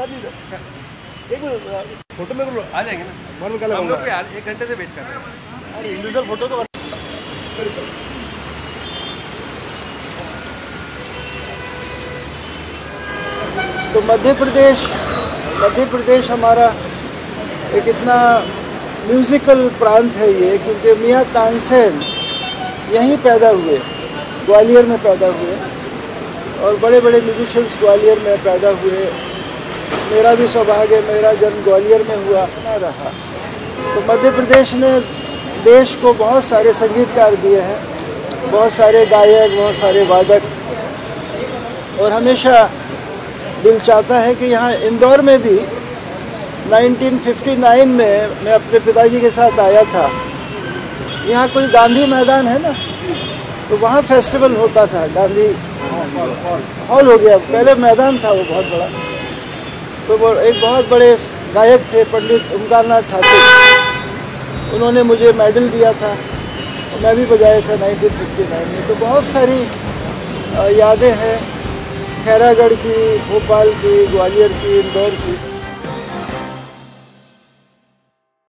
एक minute photo में आ जाएँगे ना? हम लोग यार एक घंटे से वेट कर रहे हैं। अरे इंडिविजुअल फ़ोटो तो तो मध्य प्रदेश मध्य प्रदेश हमारा एक इतना म्यूज़िकल प्रांत है ये क्योंकि मियाँ तानसेन यहीं पैदा हुए ग्वालियर में पैदा हुए और बड़े बड़े म्यूजिशंस ग्वालियर में पैदा हुए। मेरा भी सौभाग्य मेरा जन्म ग्वालियर में हुआ ना रहा। तो मध्य प्रदेश ने देश को बहुत सारे संगीतकार दिए हैं, बहुत सारे गायक, बहुत सारे वादक। और हमेशा दिल चाहता है कि यहाँ इंदौर में भी 1959 में मैं अपने पिताजी के साथ आया था। यहाँ कोई गांधी मैदान है ना? तो वहाँ फेस्टिवल होता था, गांधी हॉल हो गया। पहले मैदान था वो बहुत बड़ा। तो एक बहुत बड़े गायक थे, पंडित ओमकार नाथ ठाकुर। उन्होंने मुझे मेडल दिया था। और मैं भी बजाया था 1959 में। तो बहुत सारी यादें हैं। खैरागढ़ की, भोपाल की, ग्वालियर की, इंदौर की।